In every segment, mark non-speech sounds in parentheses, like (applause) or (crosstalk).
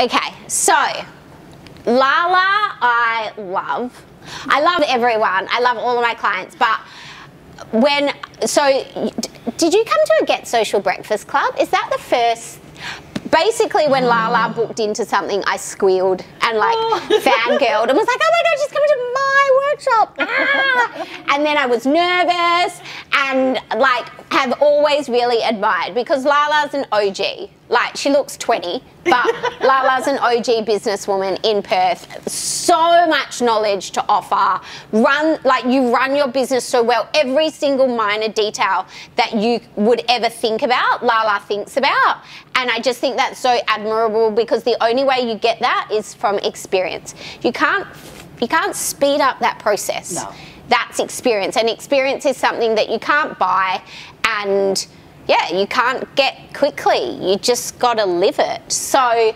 Okay, so Lala, I love. I love everyone. I love all of my clients, but when so did you come to a Get Social Breakfast Club? Is that the first? Basically, when Lala booked into something, I squealed and like (laughs) fangirled and was like, "Oh my god, she's coming to my workshop!" Ah! And then I was nervous and like have always really admired because Lala's an OG. Like she looks 20, but (laughs) Lala's an OG businesswoman in Perth. So much knowledge to offer. Run like you run your business so well. Every single minor detail that you would ever think about, Lala thinks about. And I just think that's so admirable because the only way you get that is from experience. You can't you can't speed up that process. No. That's experience. And experience is something that you can't buy and yeah, you can't get quickly. You just got to live it. So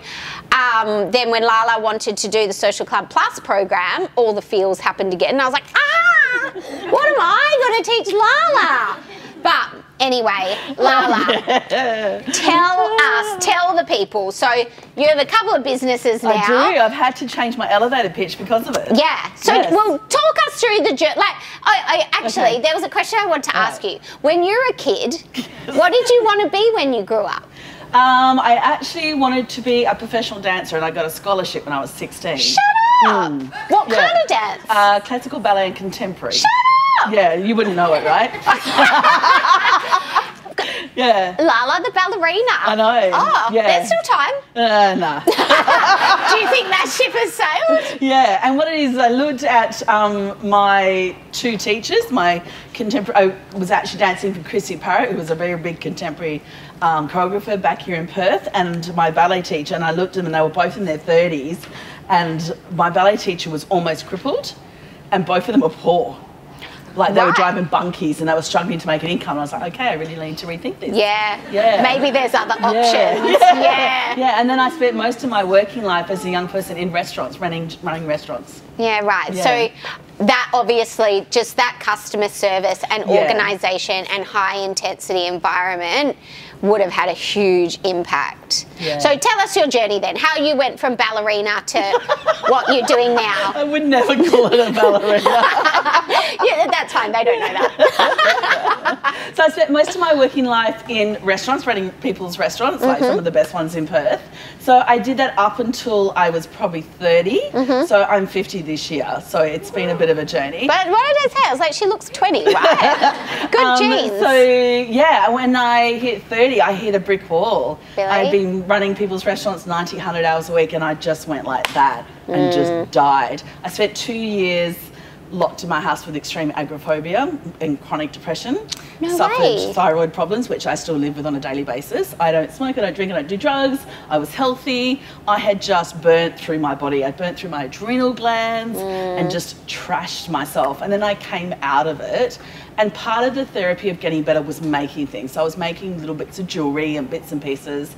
um, then when Lala wanted to do the Social Club Plus program, all the feels happened again. And I was like, ah, what am I going to teach Lala? But anyway, Lala, (laughs) tell us, tell the people. So you have a couple of businesses now. I do. I've had to change my elevator pitch because of it. Yeah. So, Yes. well, talk us through the journey. Like, I, I actually, Okay. there was a question I wanted to ask Right. you. When you were a kid, (laughs) what did you want to be when you grew up? Um, I actually wanted to be a professional dancer, and I got a scholarship when I was 16. Shut up! What Hmm. Yeah. kind of dance? Uh, classical ballet and contemporary. Shut! Yeah, you wouldn't know it, right? (laughs) yeah. Lala the ballerina. I know, Oh, yeah. there's still time. Uh. (laughs) Do you think that ship has sailed? Yeah, and what it is, I looked at um, my two teachers. My contemporary, I was actually dancing for Chrissie Parrott, who was a very big contemporary um, choreographer back here in Perth, and my ballet teacher. And I looked at them, and they were both in their 30s. And my ballet teacher was almost crippled, and both of them were poor. Like they were driving bunkies and they were struggling to make an income. And I was like, okay, I really need to rethink this. Yeah. Yeah. Maybe there's other options. (laughs) Yeah. Yeah. Yeah, and then I spent most of my working life as a young person in restaurants, running running restaurants. Yeah, right. Yeah. So that obviously just that customer service and Yeah. organization and high intensity environment would have had a huge impact. Yeah. So tell us your journey then, how you went from ballerina to (laughs) what you're doing now. I would never call it a ballerina. (laughs) Yeah, that's fine. They don't know that. (laughs) so I spent most of my working life in restaurants, running people's restaurants, like Mm-hmm. some of the best ones in Perth. So I did that up until I was probably 30. Mm-hmm. So I'm 50 this year. So it's been a bit of a journey. But what did I say? I was like, she looks 20, right? (laughs) Good Um, genes. So yeah, when I hit 30, I hit a brick wall. Really? I'd been running people's restaurants 90, 100 hours a week, and I just went like that and Mm. just died. I spent two years locked in my house with extreme agoraphobia and chronic depression. No Suffered way. thyroid problems, which I still live with on a daily basis. I don't smoke, I don't drink, I don't do drugs. I was healthy. I had just burnt through my body. I burnt through my adrenal glands Mm. and just trashed myself. And then I came out of it. And part of the therapy of getting better was making things. So I was making little bits of jewelry and bits and pieces.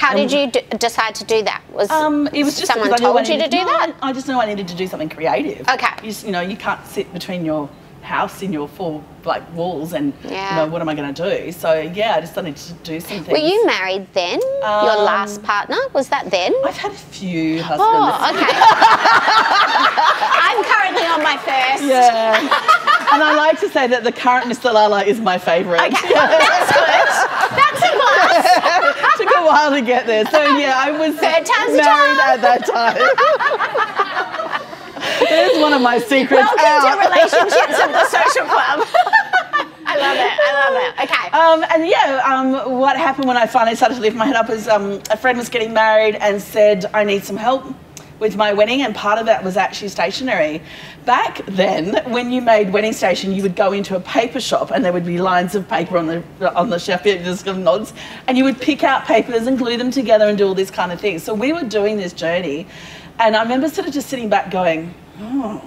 How did you d- decide to do that? Was Um, it was just someone because I I told you to do no, that? I just knew I needed to do something creative. Okay. You, just, you know, you can't sit between your house in your four like walls and Yeah. you know what am I going to do? So yeah, I just started to do something. Were you married then? Your Um, last partner? Was that then? I've had a few husbands. Oh, okay. (laughs) I'm currently on my first. Yeah. and I like to say that the current Mr. Lala is my favourite. Okay, (laughs) that's good. That's a plus. While to get there. So yeah, I was married at that time. (laughs) There's one of my secrets Welcome out. to relationships at the (laughs) social club. I love it. I love it. Okay. Um, and yeah, um, what happened when I finally started to lift my head up is um, a friend was getting married and said, I need some help with my wedding, and part of that was actually stationery. Back then, when you made wedding station, you would go into a paper shop and there would be lines of paper on the on the shelf. Just kind of nods, and you would pick out papers and glue them together and do all this kind of thing. So we were doing this journey, and I remember sort of just sitting back, going, "Oh,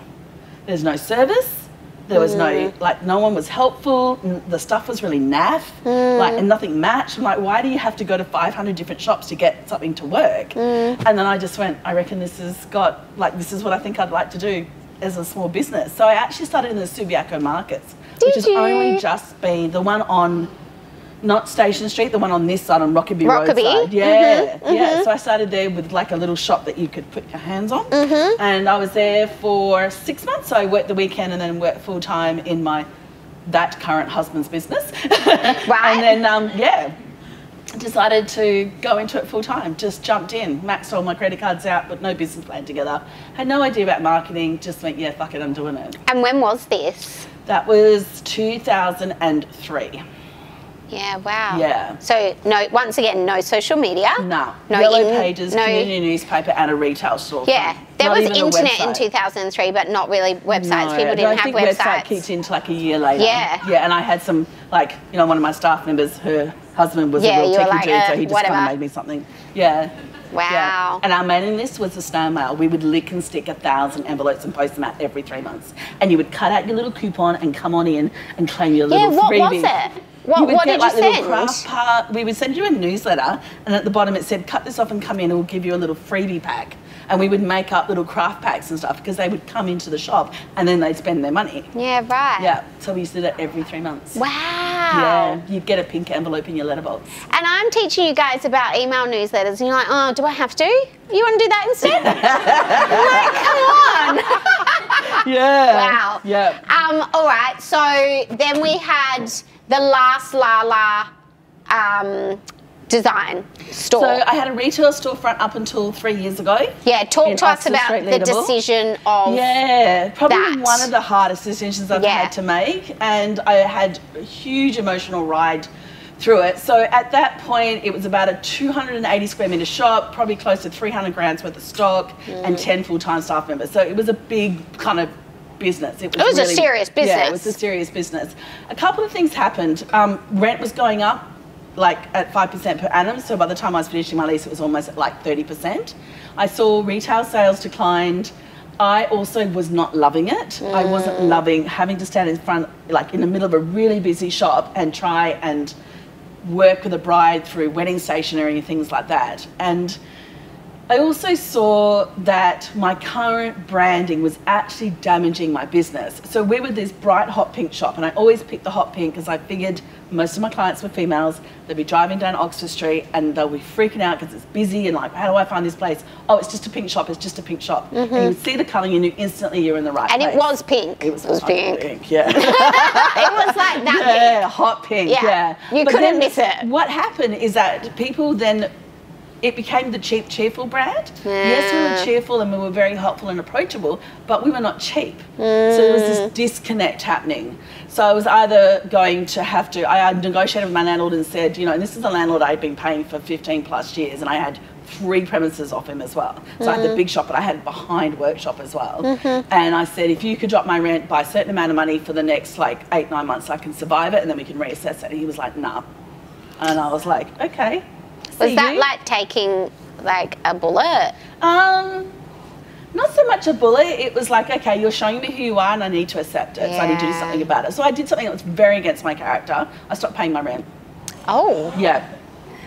there's no service." There was no mm. like no one was helpful. The stuff was really naff, mm. like and nothing matched. I'm like, why do you have to go to 500 different shops to get something to work? Mm. And then I just went, I reckon this has got like this is what I think I'd like to do as a small business. So I actually started in the Subiaco markets, which Did has only just been the one on not Station Street, the one on this side on Rokeby, Rokeby? Roadside. Yeah, Mhm, yeah. So I started there with like a little shop that you could put your hands on, Mm-hmm. and I was there for six months. So I worked the weekend and then worked full time in my that current husband's business. (laughs) Right. And then um, yeah, decided to go into it full time. Just jumped in, maxed all my credit cards out, but no business plan together. Had no idea about marketing. Just went, yeah, fuck it, I'm doing it. And when was this? That was 2003. Yeah, wow. Yeah. So no, once again, no social media. No, No yellow in- pages, no- community newspaper, and a retail store. Yeah, there Not was internet in 2003, but not really websites. No, People didn't have think websites. website kicked into like a year later. Yeah. yeah, and I had some like you know one of my staff members, her husband was Yeah, a real techie like, dude, uh, so he just whatever. kind of made me something. Yeah. Wow. Yeah. And our mailing list was the snail mail. We would lick and stick a thousand envelopes and post them out every three months. And you would cut out your little coupon and come on in and claim your Yeah, little what freebie. was it? What, what get did like you send? craft part. We would send you a newsletter, and at the bottom it said, "Cut this off and come in, and we'll give you a little freebie pack." And we would make up little craft packs and stuff because they would come into the shop and then they'd spend their money. Yeah, right. Yeah, so we used to do that every three months. Wow. Yeah, you'd get a pink envelope in your letterbox. And I'm teaching you guys about email newsletters, and you're like, oh, do I have to? You want to do that instead? (laughs) Like, come on. Yeah. (laughs) Wow. Yeah. Um, all right. So then we had the last La um, design store. So I had a retail storefront up until three years ago. yeah, talk to us about the decision of. Yeah, probably that. one of the hardest decisions I've Yeah. had to make, and I had a huge emotional ride through it. So at that point, it was about a 280 square meter shop, probably close to 300 grand's worth of stock, Mm. and 10 full time staff members. So it was a big kind of business. It was, It was a really- serious Yeah, business. it was a serious business. A couple of things happened. Um, rent was going up like at 5% per annum. So by the time I was finishing my lease, it was almost at like 30%. I saw retail sales declined. I also was not loving it. I wasn't Mm. loving having to stand in front, like in the middle of a really busy shop and try and work with a bride through wedding stationery and things like that. And I also saw that my current branding was actually damaging my business. So we were this bright hot pink shop, and I always picked the hot pink because I figured most of my clients were females. They'd be driving down Oxford Street and they'll be freaking out because it's busy and like, how do I find this place? Oh, it's just a pink shop. It's just a pink shop. And you see the colour, and you knew instantly you're in the right Mm-hmm. and place. it was pink. It was, pink. pink. Yeah. (laughs) it was like that yeah, hot pink. Yeah. Yeah, You couldn't miss it. What happened is that people then. It became the cheap, cheerful brand. Yes, we were cheerful and we were very helpful and approachable, but we were not cheap. So there was Mm. this disconnect happening. So I was either going to have to, I had negotiated with my landlord and said, you know, and this is a landlord I'd been paying for 15 plus years and I had three premises off him as well. So I had Mm. the big shop, but I had behind workshop as well. Mm-hmm. And I said, if you could drop my rent by a certain amount of money for the next like eight, nine months, I can survive it and then we can reassess it. And he was like, nah. And I was like, okay. Was that you." like taking like a bullet? Um, not so much a bullet. It was like, okay, you're showing me who you are, and I need to accept it. So I need to do something about it. So I did something that was very against my character. I stopped paying my rent. Oh. Yeah.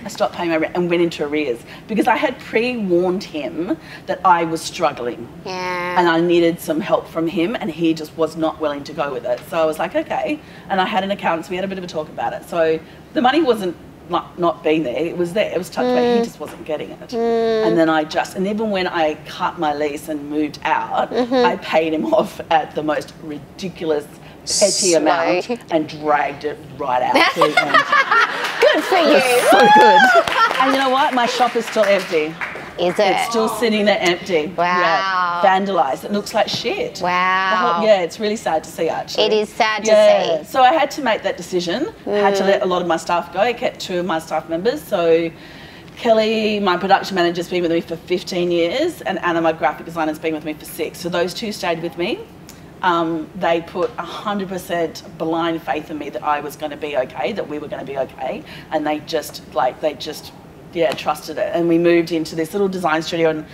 I stopped paying my rent and went into arrears because I had pre-warned him that I was struggling Yeah. and I needed some help from him, and he just was not willing to go with it. So I was like, okay. And I had an accountant, so we had a bit of a talk about it. So the money wasn't not, not being there, it was there, it was tucked away. He mm. just wasn't getting it. Mm. And then I just, and even when I cut my lease and moved out, mm-hmm. I paid him (laughs) off at the most ridiculous, petty Slow. amount and dragged it right out to the end. Good for you. so good. And you know what? My shop is still empty. Is it? It's still sitting there empty. Wow. Yeah. Vandalized. It looks like shit. Wow. whole- yeah, it's really sad to see actually. It is sad to yeah. see. So I had to make that decision. I had to let a lot of my staff go. I kept two of my staff members. So Kelly, my production manager, has been with me for 15 years, and Anna, my graphic designer, has been with me for six. So those two stayed with me. Um, they put 100% blind faith in me that I was going to be okay, that we were going to be okay, and they just like they just yeah trusted it. And we moved into this little design studio in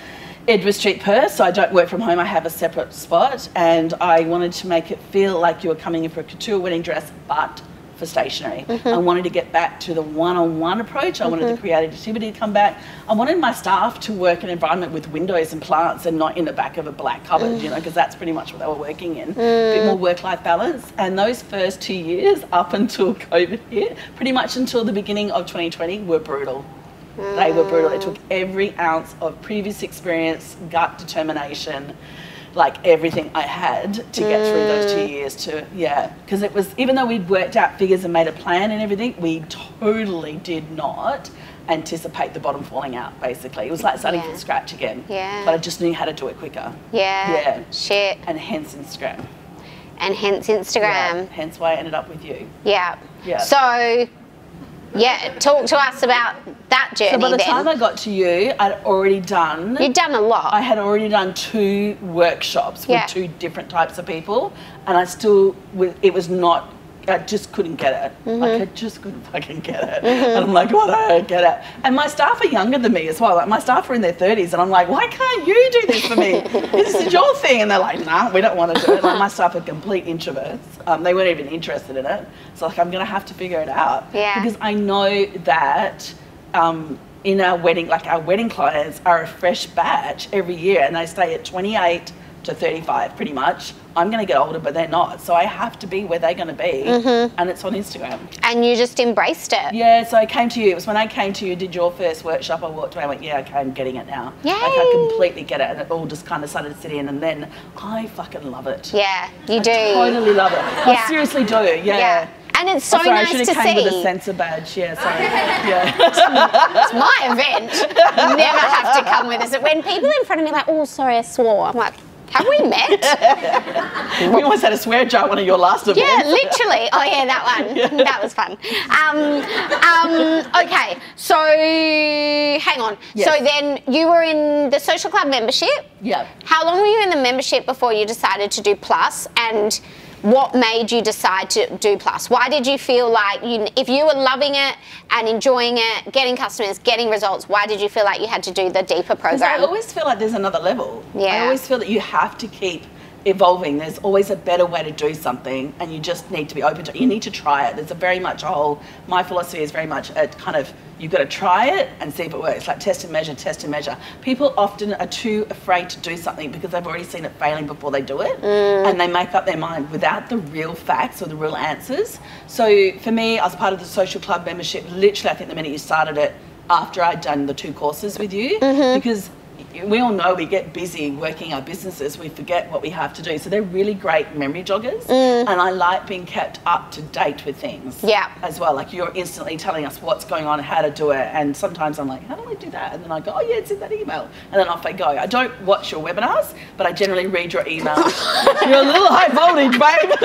Edward Street, Perth. So I don't work from home; I have a separate spot, and I wanted to make it feel like you were coming in for a couture wedding dress, but for stationery. Mm-hmm. I wanted to get back to the one-on-one approach. I wanted the creativity to come back. I wanted my staff to work in an environment with windows and plants and not in the back of a black cupboard, Mm. you know, because that's pretty much what they were working in. A bit more work-life balance. And those first two years, up until (laughs) COVID hit, pretty much until the beginning of 2020, were brutal. They were brutal. It ah. took every ounce of previous experience, gut determination, like everything I had to get through those two mm. years to, yeah. Because it was, even though we'd worked out figures and made a plan and everything, we totally did not anticipate the bottom falling out, basically. It was like starting Yeah. from scratch again. Yeah. But I just knew how to do it quicker. Yeah. Yeah. Shit. And hence Instagram. And hence Yeah. Instagram. Hence why I ended up with you. Yeah. Yeah. So, yeah, talk to us about that journey So by the then. time I got to you, I'd already done You'd done a lot. I had already done two workshops with two different types of people, and I still, it was not, I just couldn't get it. Mm-hmm. Like, I just couldn't fucking get it. And I'm like, what? I don't get it. And my staff are younger than me as well. Like, my staff are in their 30s, and I'm like, why can't you do this for me? this is your thing. And they're like, nah, we don't want to do it. Like, my staff are complete introverts. Um, they weren't even interested in it. So, like, I'm going to have to figure it out. Yeah. Because I know that um, in our wedding, like our wedding clients are a fresh batch every year and they stay at 28 to 35 pretty much. I'm going to get older, but they're not. So I have to be where they're going to be. Mm-hmm. And it's on Instagram. and you just embraced it. Yeah, so I came to you. It was when I came to you, did your first workshop. I walked away and went, yeah, okay, I'm getting it now. Like, I Yay. completely get it. And it all just kind of started to sit in. And then I fucking love it. Yeah, you do. Totally love it. Yeah. I seriously do. Yeah. Yeah. And it's so Oh, sorry, I nice should to have came with a see. censor badge. Yeah, sorry. (laughs) Yeah. It's my event. Never have to come with us. When people in front of me are like, oh, sorry, I swore. I'm like, have we met? (laughs) we almost had a swear jar one of your last events. Yeah, literally. Oh yeah, that one. (laughs) That was fun. Um, um, okay, so hang on. Yes. So then you were in the social club membership. Yeah. How long were you in the membership before you decided to do? And what made you decide to do plus? Why did you feel like you, if you were loving it and enjoying it, getting customers, getting results, why did you feel like you had to do the deeper Because I always feel like there's another level. Yeah. I always feel that you have to keep evolving. There's always a better way to do something, and you just need to be open to it. You need to try it. There's a very much a whole, my philosophy is very much a kind of, you've got to try it and see if it works. Like test and measure, test and measure. People often are too afraid to do something because they've already seen it failing before they do it, mm. and they make up their mind without the real facts or the real answers. So for me, I was part of the social club membership. Literally, I think the minute you started it, after I'd done the two courses with you, mm-hmm. because we all know we get busy working our businesses, we forget what we have to do. So they're really great memory joggers. Mm. And I like being kept up to date with things Yeah. as well. Like you're instantly telling us what's going on, and how to do it. And sometimes I'm like, how do I do that? And then I go, oh yeah, it's in that email. And then off I go. I don't watch your webinars, but I generally read your emails. (laughs) you're a little high voltage, babe.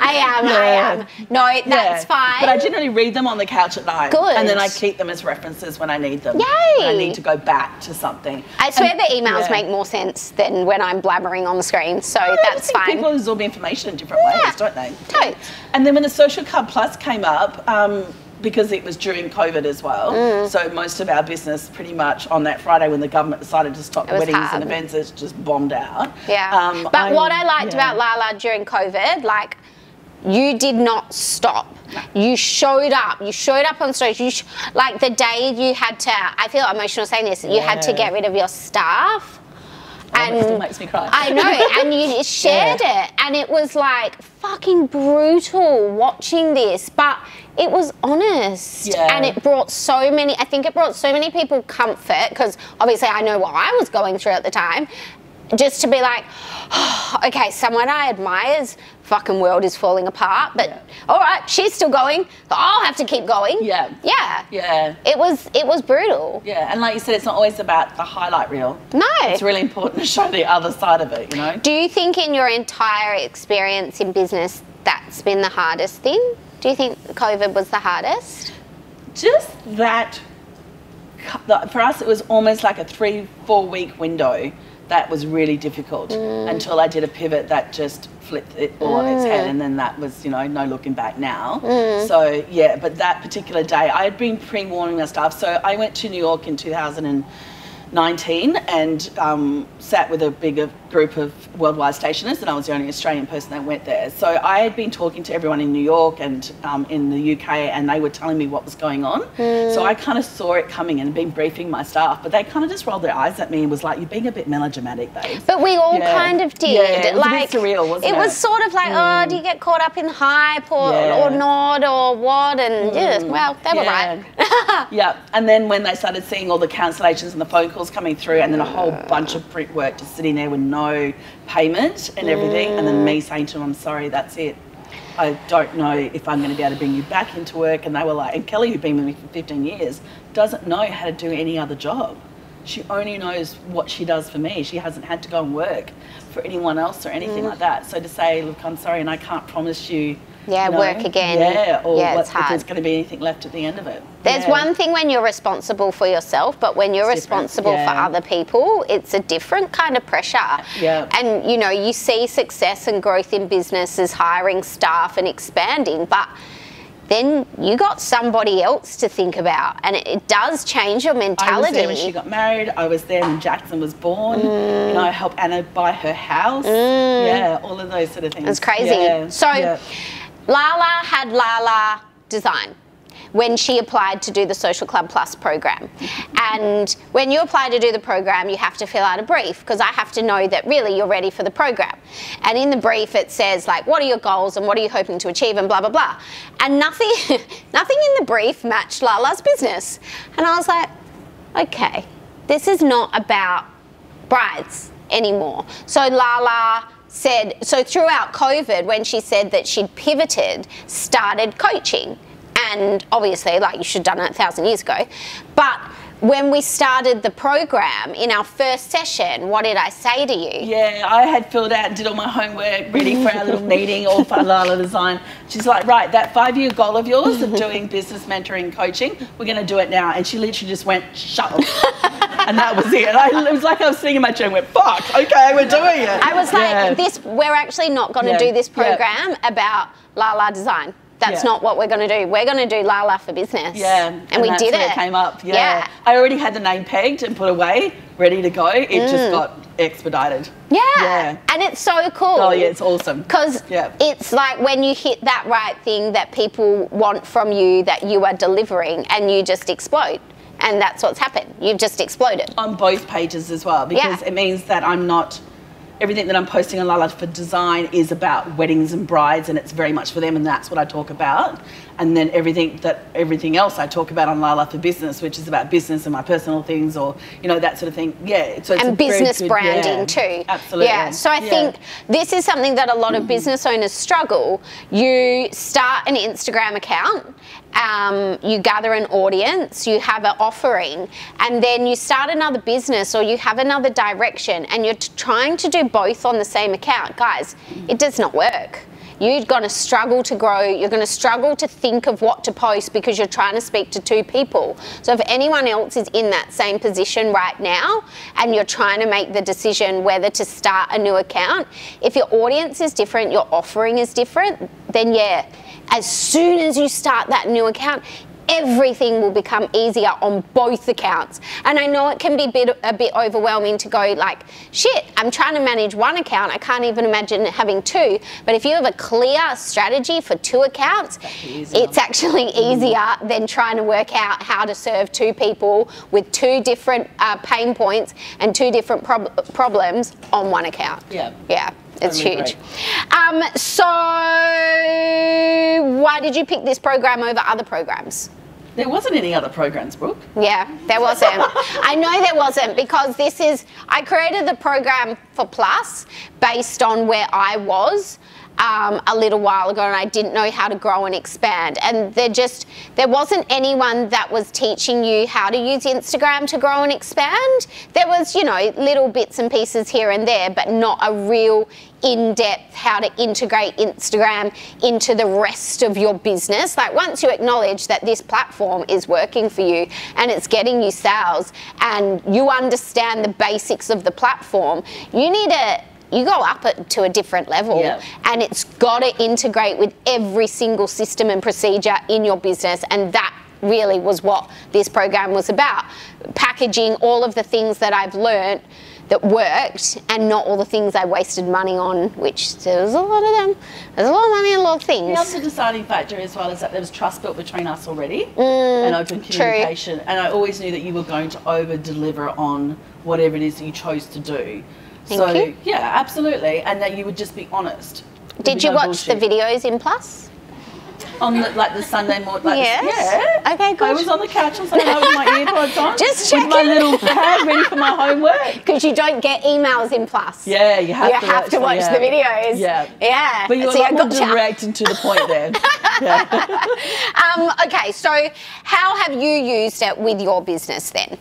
I am, I am. No, that's Yeah. fine. But I generally read them on the couch at night. Good. And then I keep them as references when I need them. Yay. When I need to go back to something. I swear And- the emails yeah. make more sense than when I'm blabbering on the screen, so I that's think fine. People absorb information in different Yeah. ways, don't they? Totes. And then when the Social Club Plus came up, um, because it was during COVID as well, Mm. so most of our business pretty much on that Friday when the government decided to stop weddings hard. and events, it's just bombed out. Yeah. Um, but I'm- what I liked yeah. about Lala during COVID, like, you did not stop. You showed up. You showed up on stage. You sh- like the day you had to. I feel emotional saying this. You had to get rid of your staff. Oh, it still makes me cry. I know, (laughs) and you shared it, and it was like fucking brutal watching this, but it was honest, Yeah. and it brought so many. I think it brought so many people comfort because obviously I know what I was going through at the time. Just to be like, (sighs) okay, someone I admire's fucking world is falling apart, but Yeah. all right, she's still going. So I'll have to keep going. Yeah. yeah, Yeah. It was it was brutal. Yeah, and like you said, it's not always about the highlight reel. No, It's really important to show the other side of it, you know? Do you think in your entire experience in business that's been the hardest thing? Do you think COVID was the hardest? just that for us it was almost like a three four week window that was really difficult mm. until i did a pivot that just flipped it all on its mm. head and then that was you know no looking back now. Mm. So yeah but that particular day i had been pre-warning my staff. So i went to new york in 2000 and 19 and um, sat with a bigger group of worldwide stationers, and I was the only Australian person that went there. So I had been talking to everyone in New York and um, in the UK, and they were telling me what was going on. Hmm. So I kind of saw it coming and been briefing my staff, but they kind of just rolled their eyes at me and was like, "You're being a bit melodramatic, babe." But we all Yeah. kind of did. Yeah, it was like surreal, wasn't it It was sort of like, oh, do you get caught up in hype or, Yeah. or not or what? And yeah, well, they were right. (laughs) Yeah, and then when they started seeing all the cancellations and the phone calls coming through, and then a whole bunch of print work just sitting there with no payment and everything, and then me saying to them, "I'm sorry, that's it. I don't know if I'm going to be able to bring you back into work." And they were like, "And Kelly, who's been with me for 15 years, doesn't know how to do any other job. She only knows what she does for me. She hasn't had to go and work for anyone else or anything mm. like that. So to say, look, I'm sorry, and I can't promise you." Yeah, know, work again. Yeah, or Yeah, what, it's if there's going to be anything left at the end of it. There's Yeah. one thing when you're responsible for yourself, but when you're It's responsible for other people, it's a different kind of pressure. Yeah. And you know, you see success and growth in businesses, hiring staff and expanding, but then you got somebody else to think about, and it, it does change your mentality. I was there when she got married. I was there when Jackson was born. Mm. You know, I helped Anna buy her house. Mm. Yeah, all of those sort of things. It's crazy. Yeah, So, yeah. Lala had Lala Design when she applied to do the Social Club Plus program. And when you apply to do the program, you have to fill out a brief because I have to know that really you're ready for the program. And in the brief, it says like, what are your goals and what are you hoping to achieve and blah blah blah. And nothing, (laughs) nothing in the brief matched Lala's business. And I was like, okay, this is not about brides anymore. So Lala said, so throughout COVID, when she said that she'd pivoted, started coaching. And obviously, like you should have done it a thousand years ago. But when we started the program in our first session, what did I say to you? Yeah, I had filled out and did all my homework ready for our little (laughs) meeting, all for Lala Design. She's like, right, that five year goal of yours of doing business mentoring coaching, we're going to do it now. And she literally just went, shut up. (laughs) and that was it. And I, it was like I was sitting in my chair and went, fuck, okay, we're doing it. I was like, Yeah. this, we're actually not going to Yeah, do this yeah. program about Lala Design. That's Yeah. not what we're going to do. We're going to do Lala for business. Yeah, And, we that's did where it. came up. Yeah. Yeah. I already had the name pegged and put away, ready to go. It just got expedited. Mm. Yeah. Yeah. And it's so cool. Oh yeah, it's awesome. Because Yeah. it's like when you hit that right thing that people want from you that you are delivering and you just explode. And that's what's happened. You've just exploded. on both pages as well because Yeah. it means that I'm not everything that I'm posting on Lala for design is about weddings and brides and it's very much for them and that's what I talk about and then everything that everything else I talk about on Lala for business which is about business and my personal things or you know that sort of thing yeah so it's and business good- branding yeah, too. absolutely Yeah. So I Yeah. think this is something that a lot of business owners struggle. You start an Instagram account, um, you gather an audience, you have an offering, and then you start another business or you have another direction, and you're t- trying to do both on the same account. Guys, it does not work. You're going to struggle to grow. You're going to struggle to think of what to post because you're trying to speak to two people. So, if anyone else is in that same position right now and you're trying to make the decision whether to start a new account, if your audience is different, your offering is different, then yeah, as soon as you start that new account, everything will become easier on both accounts. And I know it can be a bit, a bit overwhelming to go like, shit, I'm trying to manage one account. I can't even imagine having two. But if you have a clear strategy for two accounts, it's actually (laughs) easier than trying to work out how to serve two people with two different uh, pain points and two different prob- problems on one account. Yeah. Yeah. It's huge. Um, so, why did you pick this program over other programs? There wasn't any other programs Brooke Yeah, there wasn't. I know there wasn't because this is, I created the program for Plus based on where I was. Um, a little while ago, and I didn't know how to grow and expand. And there just there wasn't anyone that was teaching you how to use Instagram to grow and expand. There was, you know, little bits and pieces here and there, but not a real in-depth how to integrate Instagram into the rest of your business. Like once you acknowledge that this platform is working for you and it's getting you sales and you understand the basics of the platform, you need to you go up to a different level Yeah. and it's got to integrate with every single system and procedure in your business and that really was what this program was about. Packaging all of the things that I've learnt that worked and not all the things I wasted money on, which there was a lot of them. There's a lot of money in a lot of The things. other deciding factor as well is that there was trust built between us already and open Mm, true. communication. And I always knew that you were going to over deliver on whatever it is that you chose to do. Thank so you. yeah, absolutely. And that you would just be honest. Did you no watch the videos in Plus? on the, like the Sunday morning? Like, Yes. Yeah. Okay, good. I was on the couch on Sunday with my earpods on. Just with my checking. little pad ready for my homework. (laughs) Because you don't get emails in Plus. Yeah, you have you to have watch to the- watch yeah. the videos. Yeah. Yeah. But you're See, a I lot more gotcha. direct and to the point there. (laughs) yeah. Um, okay, so how have you used it with your business then?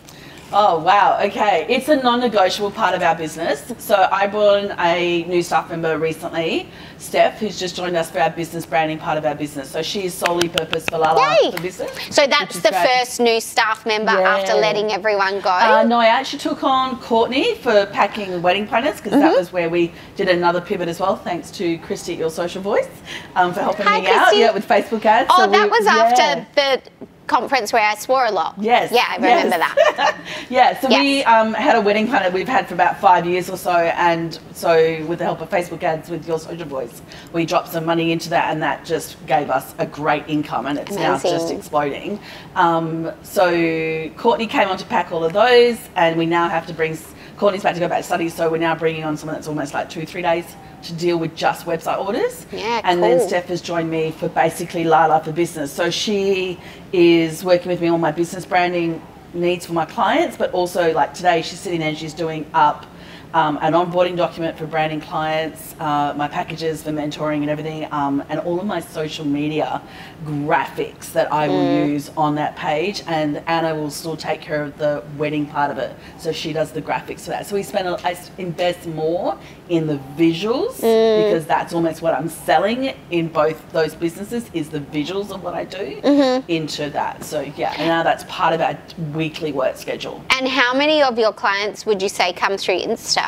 Oh wow, okay. It's a non-negotiable part of our business. So I brought in a new staff member recently, Steph, who's just joined us for our business branding part of our business. So she is solely purpose for Lala Yay! for business. So that's the great. first new staff member after letting everyone go. Uh, no, I actually took on Courtney for packing wedding planners because that Mm-hmm. was where we did another pivot as well. Thanks to Christy at Your Social Voice um, for helping Hi, me out. Yeah, with Facebook ads. oh, So that we- was yeah. after the conference where I swore a lot. Yes. Yeah, I remember yes. that. (laughs) yeah, so we um, had a wedding planner we've had for about five years or so, and so with the help of Facebook ads with your social voice, we dropped some money into that, and that just gave us a great income, and it's now just exploding. Um, so Courtney came on to pack all of those, and we now have to bring. Courtney's about to go back to study, so we're now bringing on someone that's almost like two, three days to deal with just website orders. Yeah, and then. Steph has joined me for basically Lala for business. So she is working with me on my business branding needs for my clients, but also like today she's sitting there and she's doing up um, an onboarding document for branding clients, uh, my packages for mentoring and everything, um, and all of my social media graphics that I will Mm. use on that page. And Anna will still take care of the wedding part of it, so she does the graphics for that. So we spend, a- I s- invest more in the visuals Mm. because that's almost what I'm selling in both those businesses is the visuals of what I do Mm-hmm. into that. So yeah, and now that's part of our weekly work schedule. And how many of your clients would you say come through Insta?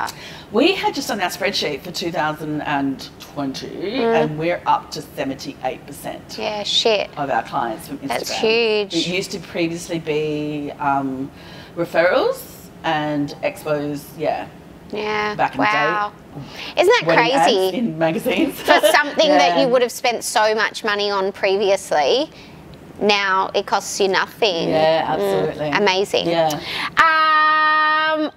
We had just done our spreadsheet for 2020, Mm. and we're up to 78% Yeah, shit. of our clients from Instagram. That's huge. It used to previously be um, referrals and expos, yeah, Yeah. Back in the day. wow. Isn't that crazy? in magazines. For something that (laughs) you would have spent so much money on previously, now it costs you nothing. Yeah, absolutely. Amazing. Yeah. Um,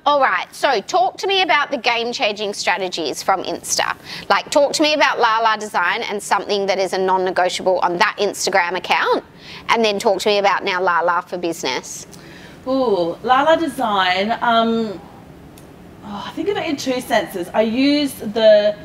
all right. So, talk to me about the game changing strategies from Insta. Like, talk to me about Lala Design and something that is a non negotiable on that Instagram account. And then talk to me about now Lala for business. Ooh, Lala Design. Um, oh, I think of it in two senses. I use the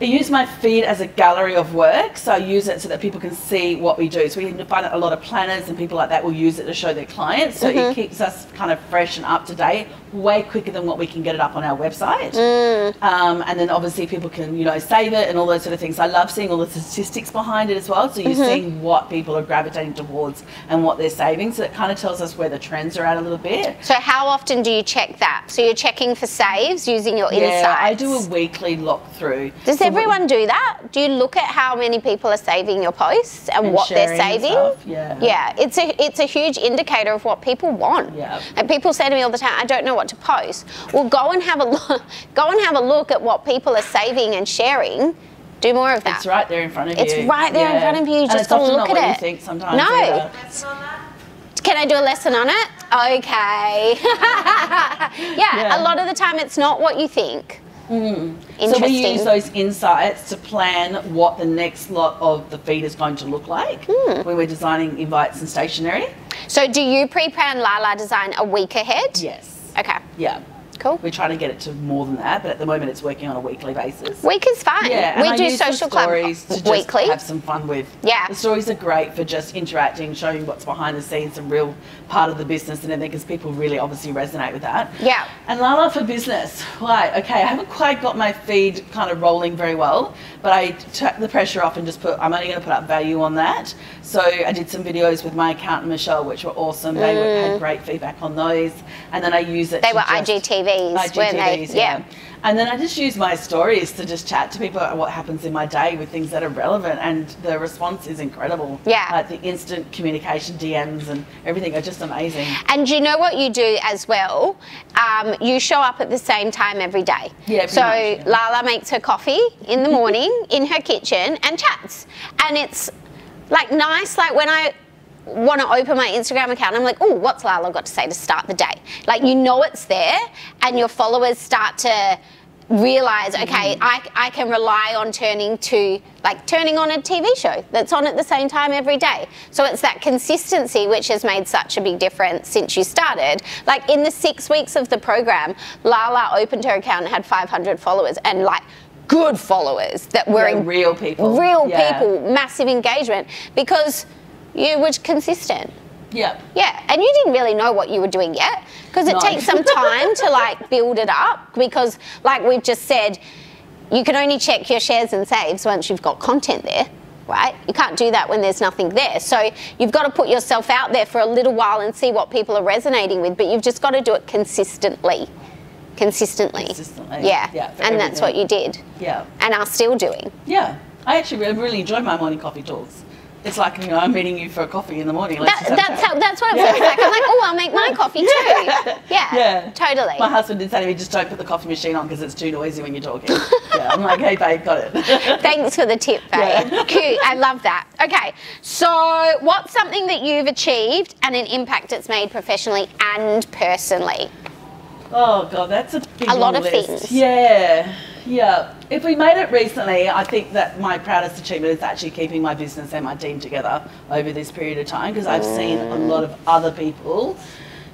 I use my feed as a gallery of work, so I use it so that people can see what we do. So we find that a lot of planners and people like that will use it to show their clients. So it mm-hmm. keeps us kind of fresh and up to date, way quicker than what we can get it up on our website. Mm. Um, and then obviously people can you know save it and all those sort of things. I love seeing all the statistics behind it as well. So you're mm-hmm. seeing what people are gravitating towards and what they're saving. So it kind of tells us where the trends are at a little bit. So, how often do you check that? So, you're checking for saves using your Yeah, insights. I do a weekly look through. Does So everyone do that? Do you look at how many people are saving your posts and, And what they're saving? stuff, yeah. Yeah, it's a it's a huge indicator of what people want. Yeah. And people say to me all the time, I don't know what to post. Well, go and have a (laughs) look. Go and have a look at what people are saving and sharing. Do more of that. It's right there in front of you. It's right there in front of you, you just gotta look at it. You think sometimes. No. either. Can I do a lesson on it? Okay. yeah, (laughs) Yeah. a lot of the time it's not what you think. So we use those insights to plan what the next lot of the feed is going to look like Hmm. when we're designing invites and stationery. So, do you pre-plan Lala design a week ahead? Yes. Okay. Yeah. Cool. We're trying to get it to more than that, but at the moment it's working on a weekly basis. Week is fine. Yeah, we I do social club stories to just weekly. have some fun with. Yeah. the stories are great for just interacting, showing what's behind the scenes, and real part of the business and everything, because people really obviously resonate with that. Yeah. And Lala for business, right? Okay, I haven't quite got my feed kind of rolling very well, but I took the pressure off and just put. I'm only going to put up value on that. So I did some videos with my accountant Michelle, which were awesome. They were, had great feedback on those, and then I use it. Mm. They to were just- IGTVs, weren't they? IGTVs, Yeah. yeah. And then I just use my stories to just chat to people about what happens in my day with things that are relevant, and the response is incredible. Yeah. Like the instant communication, DMs, and everything are just amazing. And you know what you do as well? Um, you show up at the same time every day. Yeah, So much, yeah. Lala makes her coffee in the morning in her kitchen and chats. And it's like nice, like when I want to open my Instagram account, I'm like, oh, what's Lala got to say to start the day? Like you know it's there, and your followers start to realize mm-hmm. okay I, I can rely on turning to like turning on a tv show that's on at the same time every day. So it's that consistency which has made such a big difference since you started. Like in the six weeks of the program lala opened her account and had 500 followers and like good followers that were Yeah, real people. real Yeah. people massive engagement because you were consistent Yeah. yeah, and you didn't really know what you were doing yet because it No. takes some (laughs) time to like build it up because like we've just said you can only check your shares and saves once you've got content there, right? You can't do that when there's nothing there. So you've got to put yourself out there for a little while and see what people are resonating with, but you've just got to do it consistently. Consistently. Consistently, Yeah. yeah, and that's what you did Yeah. and are still doing. Yeah. I actually really, really enjoy my morning coffee talks. It's like, you know, I'm meeting you for a coffee in the morning. That, just have a that's how that's what it feels like. I'm like, oh, I'll make my coffee too. (laughs) Yeah, Yeah. totally. My husband did say to me, just don't put the coffee machine on because it's too noisy when you're talking. yeah, I'm like, hey, babe, got it. (laughs) Thanks for the tip, babe. Yeah. Cute. I love that. Okay, so what's something that you've achieved and an impact it's made professionally and personally? Oh, God, that's a big A lot long of list. things. Yeah, yeah. If we made it recently, I think that my proudest achievement is actually keeping my business and my team together over this period of time because I've seen a mm. lot of other people.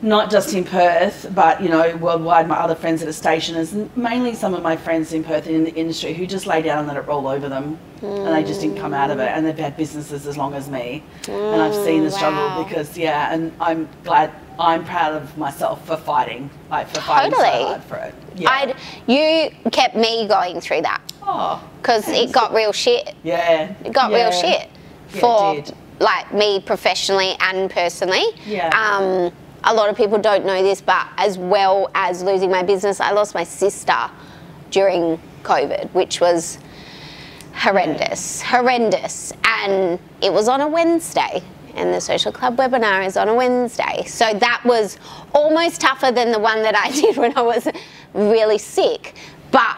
Not just in Perth, but you know, worldwide. My other friends that are stationers, and mainly some of my friends in Perth and in the industry, who just lay down and let it roll over them, and they just didn't come out of it. And they've had businesses as long as me, and I've seen the mm, struggle wow. because yeah, and I'm glad, I'm proud of myself for fighting, like for fighting Totally. so hard for it. Yeah. I'd, you kept me going through that oh, because it got real shit. yeah. It got yeah. real shit for like me professionally and personally. Yeah. Um, a lot of people don't know this, but as well as losing my business, I lost my sister during COVID, which was horrendous, horrendous. And it was on a Wednesday, and the social club webinar is on a Wednesday. So that was almost tougher than the one that I (laughs) did when I was really sick. But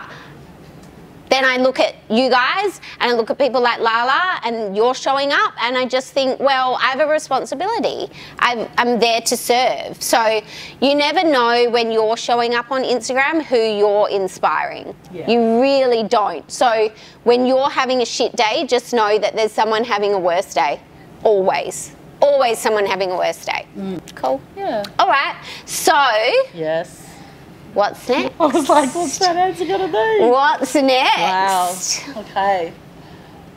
then I look at you guys and I look at people like Lala and you're showing up and I just think, well, I have a responsibility. I'm, I'm there to serve. So you never know when you're showing up on Instagram who you're inspiring. Yeah. You really don't. So when you're having a shit day, just know that there's someone having a worse day. Always. Always someone having a worse day. Cool. Yeah. All right. So Yes. what's next? (laughs) I was like, what's that answer gonna be? What's next? Wow. Okay.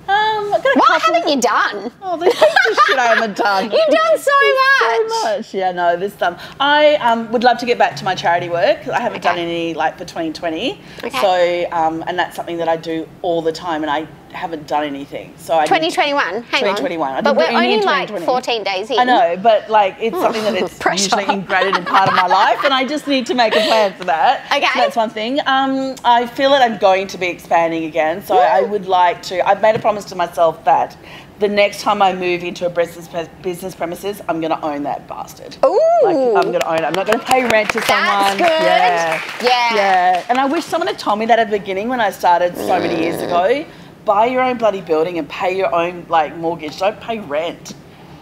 Um, What haven't you done? Oh, there's heaps shit I haven't done. (laughs) You've done so much. so much. Yeah, no, this um, I um, would love to get back to my charity work. I haven't done any like for 2020. Okay. So um, and that's something that I do all the time, and I haven't done anything. So I need- 2021. Hang 2021. I on. But we're only like 14 days in. I know, but like it's something that it's (laughs) Pressure. usually ingrained in part of my life, and I just need to make a plan for that. (laughs) Okay. So that's one thing. Um, I feel that I'm going to be expanding again, so I would like to. I've made a promise to myself that the next time I move into a business business premises, I'm going to own that bastard. Ooh. Like, I'm going to own it. I'm not going to pay rent to someone. That's good. Yeah. Yeah. Yeah. And I wish someone had told me that at the beginning when I started so many years ago. Buy your own bloody building and pay your own like mortgage. Don't pay rent.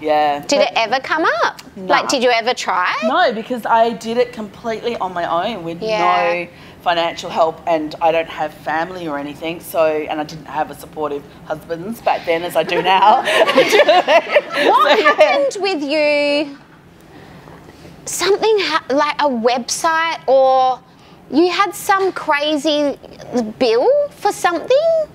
Yeah. Did it ever come up? Like, did you ever try? No, because I did it completely on my own with Yeah. no financial help and I don't have family or anything. So, and I didn't have a supportive husband back then as I do now. (laughs) (laughs) What happened with you? Something ha- like a website, or you had some crazy bill for something?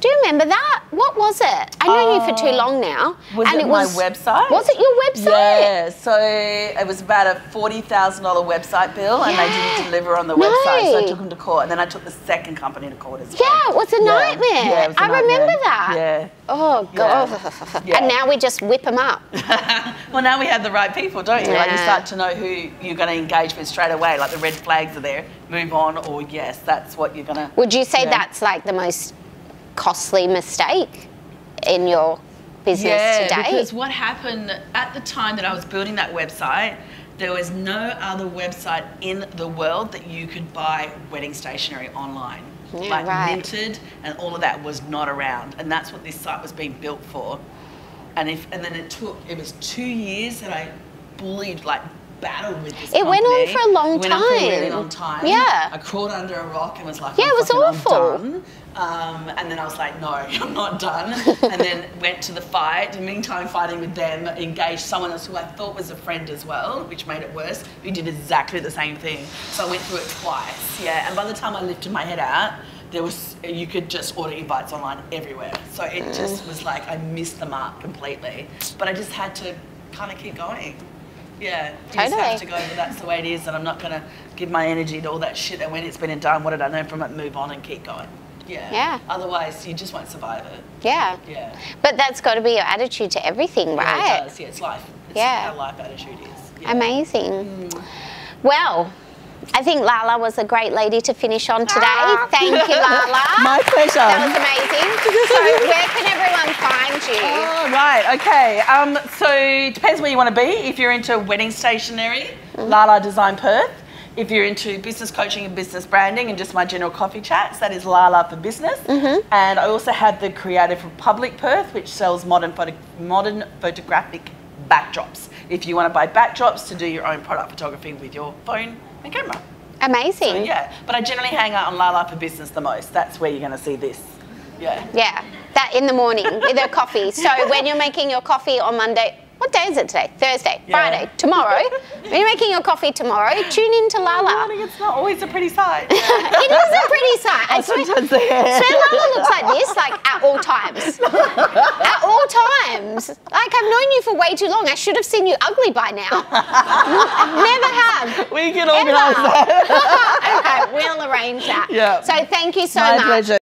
Do you remember that? What was it? I know you for too long now. Uh, Was it my website? Was it your website? Yeah, so it was about a forty thousand dollar website bill, and they didn't deliver on the website, so I took them to court, and then I took the second company to court as well. Yeah, it was a nightmare. Yeah, it was a I remember that. Yeah. Oh god. Yeah. And now we just whip them up. (laughs) well, now we have the right people, don't you? Like you start to know who you're going to engage with straight away. Like the red flags are there. Move on, or yes, that's what you're going to. Would you say Yeah. that's like the most costly mistake in your business yeah, today? because what happened at the time that I was building that website, there was no other website in the world that you could buy wedding stationery online. Yeah, like right. minted and all of that was not around, and that's what this site was being built for. And if and then it took it was two years that I bullied like battled with this. It went on for a long It went on for a really time. long time. Yeah. I crawled under a rock and was like, Yeah, "I'm it was awful. Done." Um, and then I was like, no, (laughs) I'm not done. (laughs) and then went to the fight. In the meantime, fighting with them, engaged someone else who I thought was a friend as well, which made it worse, We did exactly the same thing. So I went through it twice. Yeah, and by the time I lifted my head out, there was you could just order invites online everywhere. So it Mm. just was like I missed the mark completely. But I just had to kind of keep going. Yeah, you just Totally. have to go, but that's the way it is, and I'm not gonna give my energy to all that shit. And when it's been and done, what did I learn from it? Move on and keep going. Yeah. Yeah. Otherwise, you just won't survive it. yeah. Yeah. But that's got to be your attitude to everything, Yeah, right? it does. Yeah, it's life. It's Yeah. how life attitude is. Yeah. Amazing. Well, I think Lala was a great lady to finish on today. Ah. Thank you, Lala. (laughs) My pleasure. That was amazing. (laughs) So, where can everyone find you? Oh, right, okay. Um, so it depends where you want to be. If you're into wedding stationery, Lala Design Perth. If you're into business coaching and business branding and just my general coffee chats, that is Lala for Business. Mm-hmm. And I also have the Creative Republic Perth, which sells modern photo- modern photographic backdrops. If you want to buy backdrops to do your own product photography with your phone and camera. Amazing. So yeah, but I generally hang out on Lala for Business the most. That's where you're going to see this. Yeah. Yeah, that in the morning with her coffee. (laughs) So when you're making your coffee on Monday, what day is it today? Thursday, Yeah. Friday, tomorrow. (laughs) when you're making your coffee tomorrow, tune in to Lala. Morning, it's not always a pretty sight. (laughs) It is a pretty sight. (laughs) Oh, I swear, Sometimes swear Lala looks like this, like at all times. at all times. Like I've known you for way too long. I should have seen you ugly by now. Never have. We can organise that. okay, we'll arrange that. Yeah. So thank you so My much. pleasure.